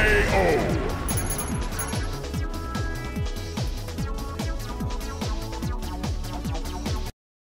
KO!